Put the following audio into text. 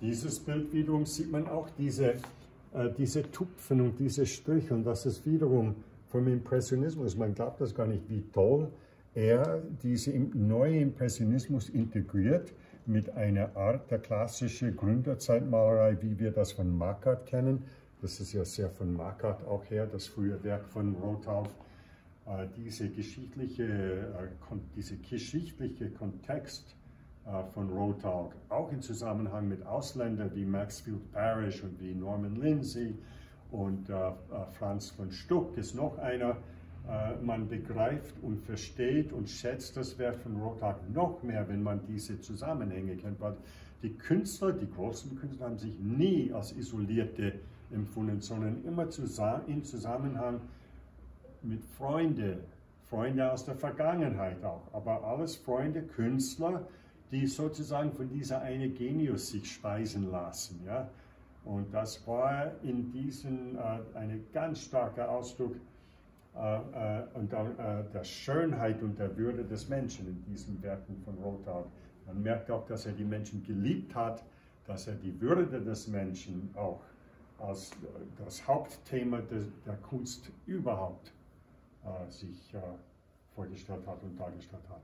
Dieses Bild wiederum sieht man auch diese, äh, diese Tupfen und diese Striche und das ist wiederum vom Impressionismus. Man glaubt das gar nicht, wie toll er diese neue Impressionismus integriert mit einer Art der klassischen Gründerzeitmalerei, wie wir das von Marquardt kennen. Das ist ja sehr von Marquardt auch her, das frühe Werk von Rothauf. Äh, diese geschichtliche, äh, diese geschichtliche Kontext äh, von Rothaug, auch im Zusammenhang mit Ausländern wie Maxfield Parrish und wie Norman Lindsay und Franz von Stuck ist noch einer, man begreift und versteht und schätzt das Werk von Rothag noch mehr, wenn man diese Zusammenhänge kennt. Weil die Künstler, die großen Künstler, haben sich nie als Isolierte empfunden, sondern immer in Zusammenhang mit Freunden, Freunde aus der Vergangenheit auch, aber alles Freunde, Künstler, die sozusagen von dieser eine Genius sich speisen lassen. Ja? Und das war in diesem äh, ein ganz starker Ausdruck äh, äh, und, äh, der Schönheit und der Würde des Menschen in diesen Werken von Rothard. Man merkt auch, dass er die Menschen geliebt hat, dass er die Würde des Menschen auch als das Hauptthema de, der Kunst überhaupt äh, sich äh, vorgestellt hat und dargestellt hat.